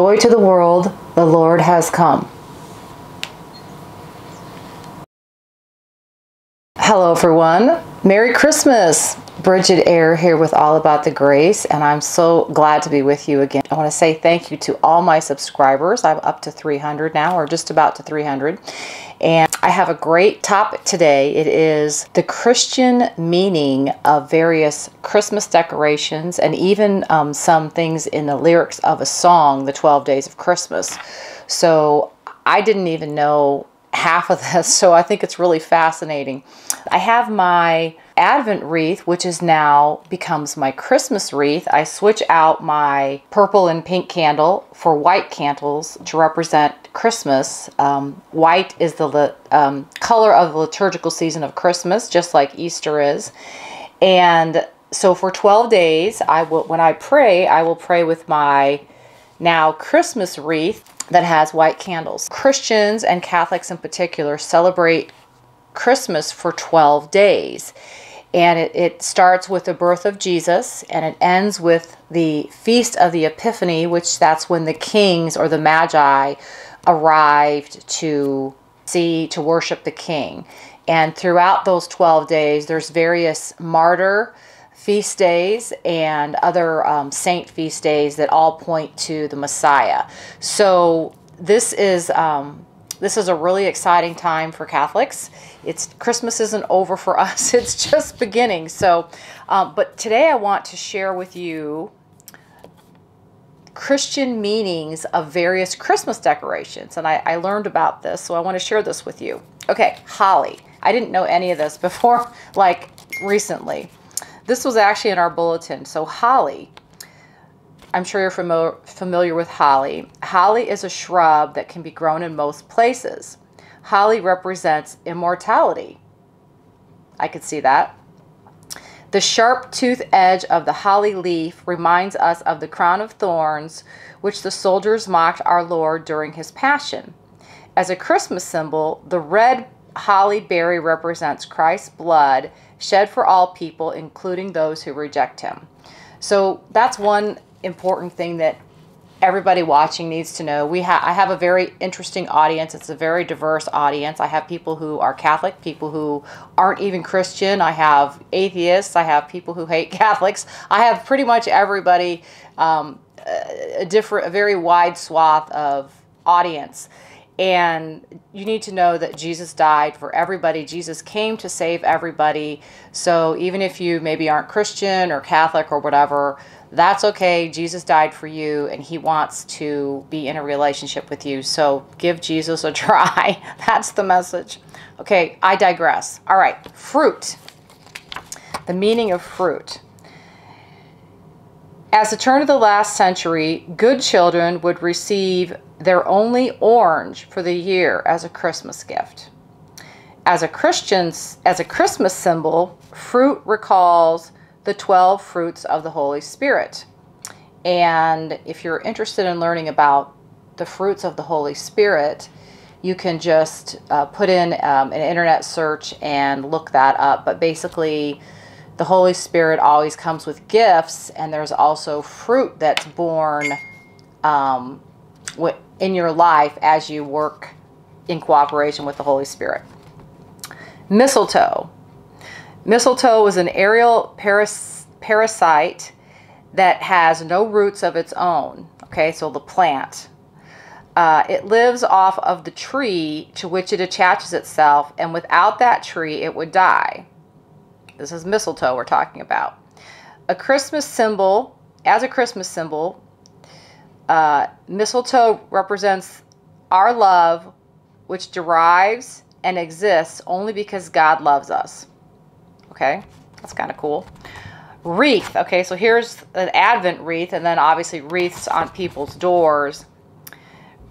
Joy to the world, the Lord has come. Hello, everyone. Merry Christmas. Brigid Ayer here with All About the Grace, and I'm so glad to be with you again. I want to say thank you to all my subscribers. I'm up to 300 now, or just about to 300. And I have a great topic today. It is the Christian meaning of various Christmas decorations and even um, some things in the lyrics of a song, The 12 Days of Christmas. So I didn't even know half of this, so I think it's really fascinating. I have my Advent wreath, which is now becomes my Christmas wreath. I switch out my purple and pink candle for white candles to represent Christmas. Um, white is the um, color of the liturgical season of Christmas, just like Easter is. And so for 12 days, I will when I pray, I will pray with my now Christmas wreath that has white candles. Christians and Catholics in particular celebrate Christmas for 12 days. And it, it starts with the birth of Jesus and it ends with the Feast of the Epiphany, which that's when the kings or the magi arrived to see, to worship the king. And throughout those 12 days, there's various martyr feast days and other um, saint feast days that all point to the Messiah. So this is um, this is a really exciting time for Catholics. It's Christmas isn't over for us; it's just beginning. So, um, but today I want to share with you Christian meanings of various Christmas decorations, and I, I learned about this, so I want to share this with you. Okay, holly. I didn't know any of this before, like recently. This was actually in our bulletin. So holly, I'm sure you're familiar, familiar with holly. Holly is a shrub that can be grown in most places. Holly represents immortality. I could see that. The sharp tooth edge of the holly leaf reminds us of the crown of thorns which the soldiers mocked our Lord during his passion. As a Christmas symbol, the red holly berry represents Christ's blood shed for all people, including those who reject him. So that's one important thing that everybody watching needs to know. We have I have a very interesting audience. It's a very diverse audience. I have people who are Catholic, people who aren't even Christian. I have atheists. I have people who hate Catholics. I have pretty much everybody, um, a different, a very wide swath of audience. And you need to know that Jesus died for everybody. Jesus came to save everybody. So even if you maybe aren't Christian or Catholic or whatever, that's okay. Jesus died for you and he wants to be in a relationship with you. So give Jesus a try. that's the message. Okay, I digress. All right, fruit. The meaning of fruit. As the turn of the last century, good children would receive their only orange for the year as a Christmas gift. As a Christian, as a Christmas symbol, fruit recalls the 12 fruits of the Holy Spirit. And if you're interested in learning about the fruits of the Holy Spirit, you can just uh, put in um, an internet search and look that up. But basically, the Holy Spirit always comes with gifts, and there's also fruit that's born um, in your life as you work in cooperation with the Holy Spirit. Mistletoe. Mistletoe is an aerial paras parasite that has no roots of its own. Okay, so the plant. Uh, it lives off of the tree to which it attaches itself, and without that tree, it would die. This is mistletoe we're talking about. A Christmas symbol, as a Christmas symbol, uh, mistletoe represents our love, which derives and exists only because God loves us. Okay, that's kind of cool. Wreath. Okay, so here's an Advent wreath, and then obviously wreaths on people's doors.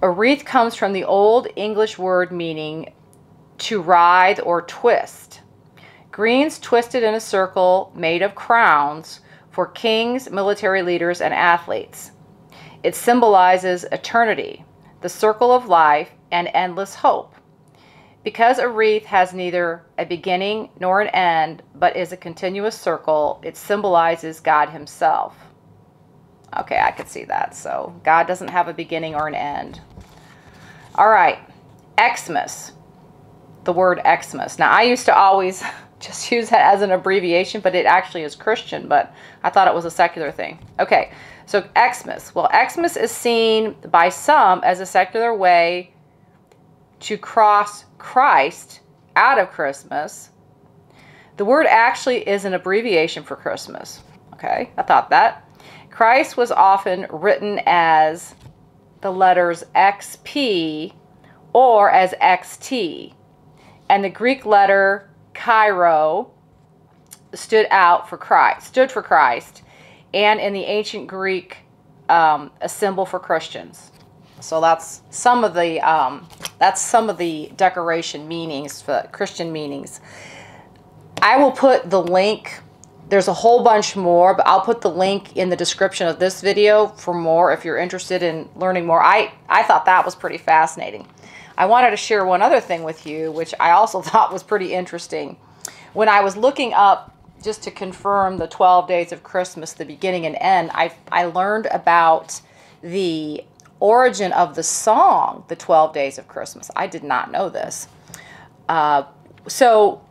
A wreath comes from the Old English word meaning to writhe or twist. Greens twisted in a circle made of crowns for kings, military leaders, and athletes. It symbolizes eternity, the circle of life, and endless hope. Because a wreath has neither a beginning nor an end, but is a continuous circle, it symbolizes God Himself. Okay, I could see that. So God doesn't have a beginning or an end. All right, Xmas. The word Xmas. Now, I used to always just use that as an abbreviation, but it actually is Christian, but I thought it was a secular thing. Okay, so Xmas. Well, Xmas is seen by some as a secular way to cross Christ out of Christmas. The word actually is an abbreviation for Christmas. Okay, I thought that. Christ was often written as the letters XP or as XT. And the Greek letter Chi-Rho stood out for Christ, stood for Christ, and in the ancient Greek, um, a symbol for Christians. So that's some of the um, that's some of the decoration meanings for Christian meanings. I will put the link. There's a whole bunch more, but I'll put the link in the description of this video for more if you're interested in learning more. I, I thought that was pretty fascinating. I wanted to share one other thing with you, which I also thought was pretty interesting. When I was looking up just to confirm the 12 days of Christmas, the beginning and end, I, I learned about the origin of the song, The 12 Days of Christmas. I did not know this. Uh, so,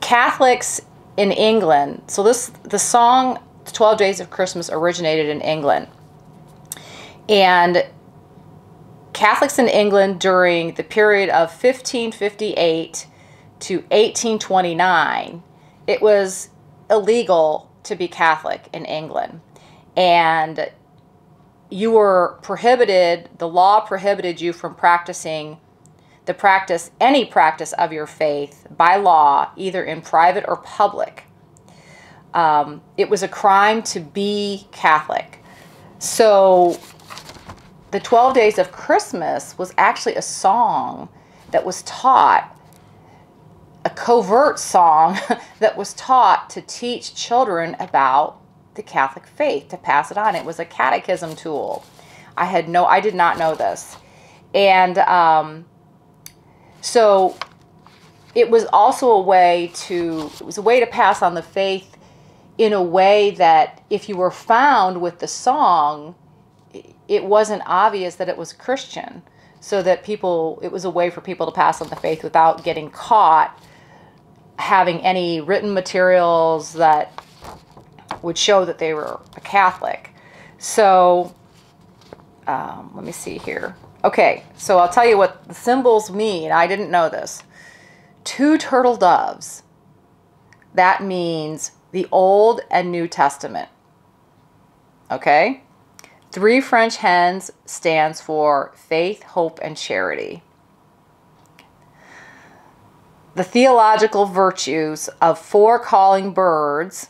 Catholics in England, so this the song 12 Days of Christmas originated in England. And Catholics in England during the period of 1558 to 1829, it was illegal to be Catholic in England. And you were prohibited, the law prohibited you from practicing the practice, any practice of your faith by law, either in private or public. Um, it was a crime to be Catholic. So the 12 Days of Christmas was actually a song that was taught, a covert song that was taught to teach children about the Catholic faith, to pass it on. It was a catechism tool. I had no, I did not know this. And um, so it was also a way to, it was a way to pass on the faith in a way that if you were found with the song, it wasn't obvious that it was Christian. So that people, it was a way for people to pass on the faith without getting caught having any written materials that would show that they were a Catholic. So, um, let me see here. Okay, so I'll tell you what the symbols mean. I didn't know this. Two turtle doves. That means the Old and New Testament. Okay? Three French hens stands for faith, hope, and charity. The theological virtues of four calling birds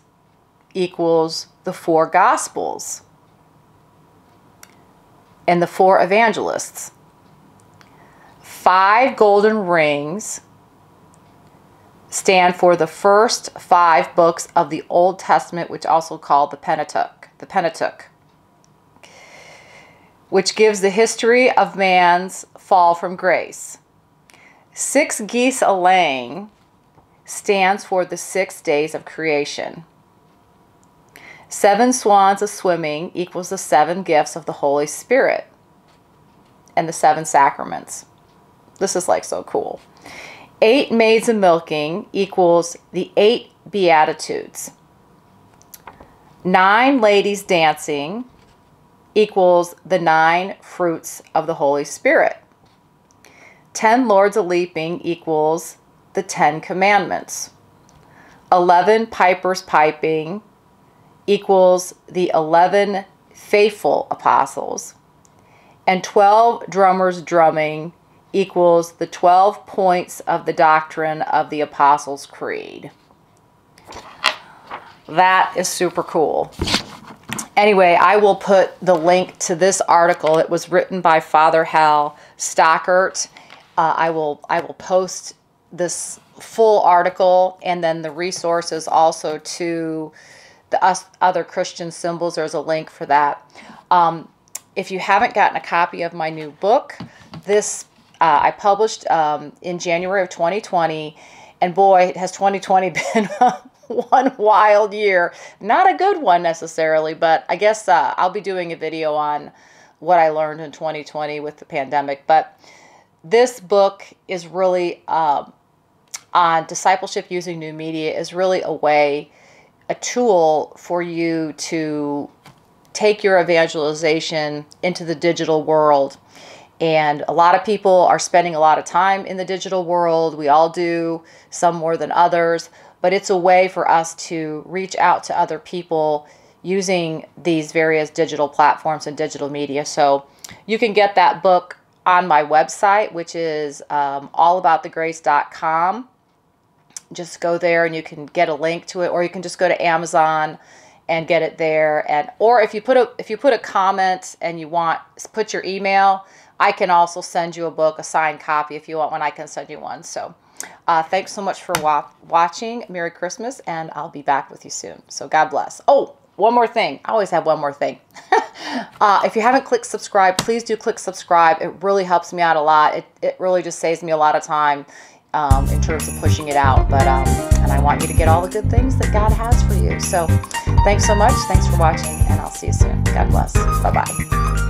equals the four gospels and the four evangelists. Five golden rings stand for the first five books of the Old Testament, which also called the Pentateuch. The Pentateuch which gives the history of man's fall from grace. Six geese a laying stands for the six days of creation. Seven swans a swimming equals the seven gifts of the Holy Spirit and the seven sacraments. This is like so cool. Eight maids a milking equals the eight beatitudes. Nine ladies dancing equals the nine fruits of the Holy Spirit. Ten lords a leaping equals the Ten Commandments. Eleven pipers piping equals the eleven faithful apostles. And twelve drummers drumming equals the 12 points of the doctrine of the Apostles' Creed. That is super cool. Anyway, I will put the link to this article. It was written by Father Hal Stockert. Uh, I will I will post this full article and then the resources also to the other Christian symbols. There's a link for that. Um, if you haven't gotten a copy of my new book, this uh, I published um, in January of 2020, And boy, has 2020 been one wild year. Not a good one necessarily, but I guess uh, I'll be doing a video on what I learned in 2020 with the pandemic. But this book is really um, on discipleship using new media is really a way, a tool for you to take your evangelization into the digital world. And a lot of people are spending a lot of time in the digital world. We all do, some more than others. But it's a way for us to reach out to other people using these various digital platforms and digital media. So you can get that book on my website, which is um, allaboutthegrace.com. Just go there and you can get a link to it, or you can just go to Amazon and get it there. And or if you put a if you put a comment and you want put your email, I can also send you a book, a signed copy if you want one. I can send you one. So. Uh, thanks so much for wa watching. Merry Christmas, and I'll be back with you soon. So God bless. Oh, one more thing. I always have one more thing. uh, if you haven't clicked subscribe, please do click subscribe. It really helps me out a lot. It, it really just saves me a lot of time um, in terms of pushing it out. But um, and I want you to get all the good things that God has for you. So thanks so much. Thanks for watching, and I'll see you soon. God bless. Bye bye.